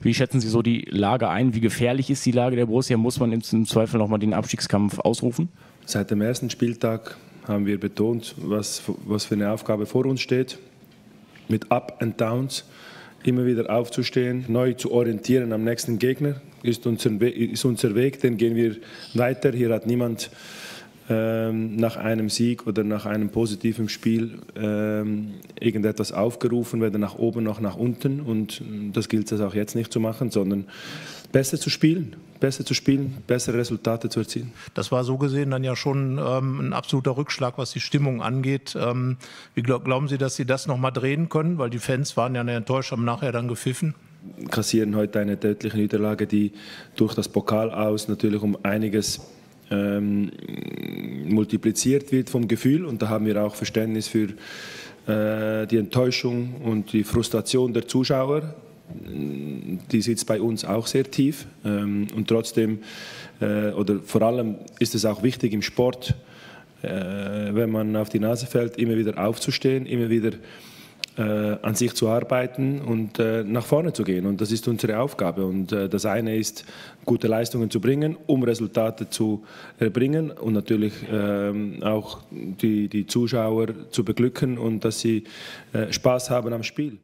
Wie schätzen Sie so die Lage ein? Wie gefährlich ist die Lage der Borussia? Muss man im Zweifel nochmal den Abstiegskampf ausrufen? Seit dem ersten Spieltag haben wir betont, was, was für eine Aufgabe vor uns steht. Mit Up and Downs immer wieder aufzustehen, neu zu orientieren am nächsten Gegner, ist unser, ist unser Weg, den gehen wir weiter. Hier hat niemand ähm, nach einem Sieg oder nach einem positiven Spiel ähm, irgendetwas aufgerufen, weder nach oben noch nach unten. Und das gilt es auch jetzt nicht zu machen, sondern besser zu spielen, besser zu spielen, bessere Resultate zu erzielen. Das war so gesehen dann ja schon ähm, ein absoluter Rückschlag, was die Stimmung angeht. Ähm, wie glaub, glauben Sie, dass Sie das noch mal drehen können? Weil die Fans waren ja enttäuscht, haben nachher dann gepfiffen. Kassieren heute eine deutliche Niederlage, die durch das Pokal aus natürlich um einiges ähm, multipliziert wird vom Gefühl. Und da haben wir auch Verständnis für äh, die Enttäuschung und die Frustration der Zuschauer die sitzt bei uns auch sehr tief. Ähm, und trotzdem, äh, oder vor allem ist es auch wichtig im Sport, äh, wenn man auf die Nase fällt, immer wieder aufzustehen, immer wieder an sich zu arbeiten und nach vorne zu gehen. Und das ist unsere Aufgabe. Und das eine ist, gute Leistungen zu bringen, um Resultate zu erbringen und natürlich ähm, auch die, die Zuschauer zu beglücken und dass sie Spaß haben am Spiel.